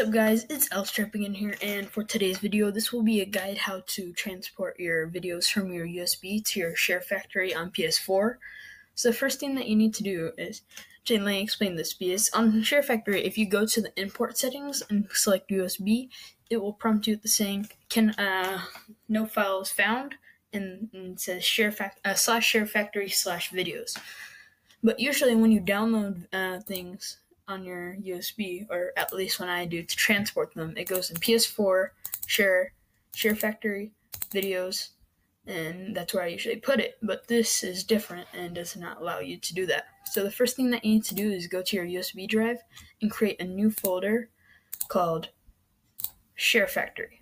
up guys, it's Elstripping in here and for today's video this will be a guide how to transport your videos from your USB to your share factory on PS4. So the first thing that you need to do is, Jane, let me explain this because on share factory if you go to the import settings and select USB it will prompt you with the saying can uh, no files found and, and it says share fac- uh, slash share factory slash videos. But usually when you download uh, things on your USB, or at least when I do to transport them, it goes in PS4, Share, Share Factory, Videos, and that's where I usually put it. But this is different and does not allow you to do that. So the first thing that you need to do is go to your USB drive and create a new folder called Share Factory.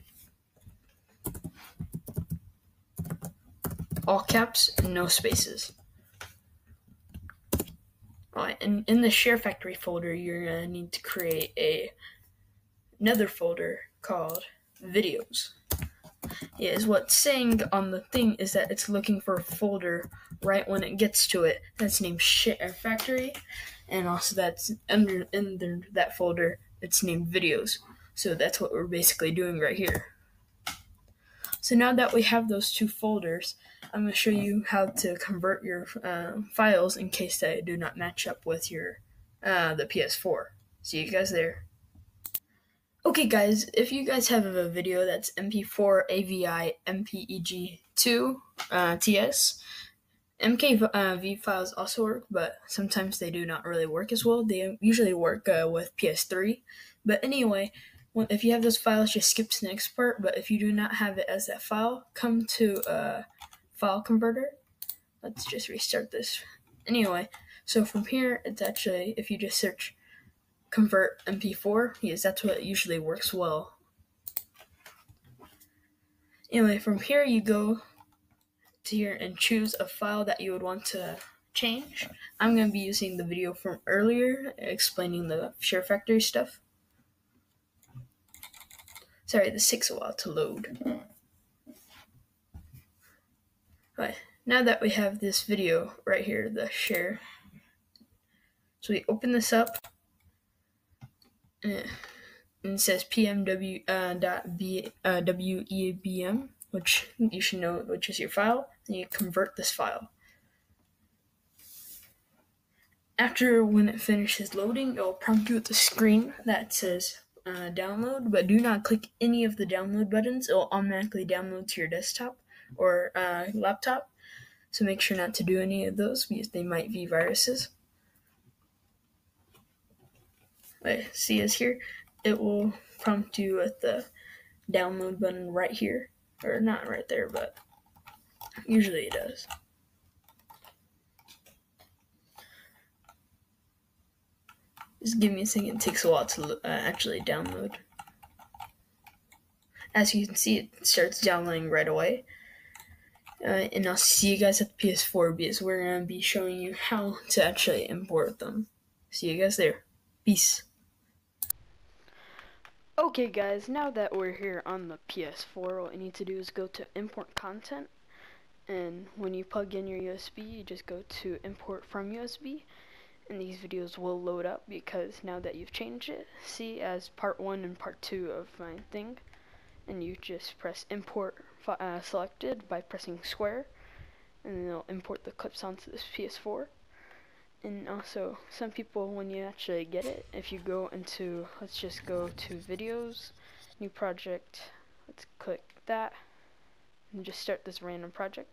All caps, no spaces. Alright, and in the share factory folder, you're gonna need to create a another folder called videos. Yeah, is what's saying on the thing is that it's looking for a folder right when it gets to it that's named share factory, and also that's under under that folder it's named videos. So that's what we're basically doing right here. So now that we have those two folders, I'm going to show you how to convert your uh, files in case they do not match up with your uh, the PS4. See you guys there. Okay, guys, if you guys have a video that's MP4 AVI MPEG2 uh, TS, MKV files also work, but sometimes they do not really work as well. They usually work uh, with PS3. But anyway, if you have those files, just skip to the next part. But if you do not have it as that file, come to uh, file converter. Let's just restart this. Anyway, so from here, it's actually, if you just search convert MP4, yes, that's what usually works well. Anyway, from here, you go to here and choose a file that you would want to change. I'm going to be using the video from earlier explaining the share factory stuff. Sorry, this takes a while to load. Right, now that we have this video right here, the share, so we open this up, and it says pmw uh, dot uh, which you should know which is your file, and you convert this file. After when it finishes loading, it will prompt you with a screen that says uh, download, but do not click any of the download buttons. It will automatically download to your desktop or uh, laptop. So make sure not to do any of those because they might be viruses. But see as here, it will prompt you with the download button right here. Or not right there, but usually it does. Just give me a second, it takes a while to uh, actually download. As you can see, it starts downloading right away. Uh, and I'll see you guys at the PS4 because we're going to be showing you how to actually import them. See you guys there. Peace. Okay guys, now that we're here on the PS4, what you need to do is go to import content. And when you plug in your USB, you just go to import from USB. And these videos will load up because now that you've changed it, see as part 1 and part 2 of my thing. And you just press import uh, selected by pressing square and it'll import the clips onto this PS4 and also some people when you actually get it if you go into let's just go to videos new project let's click that and just start this random project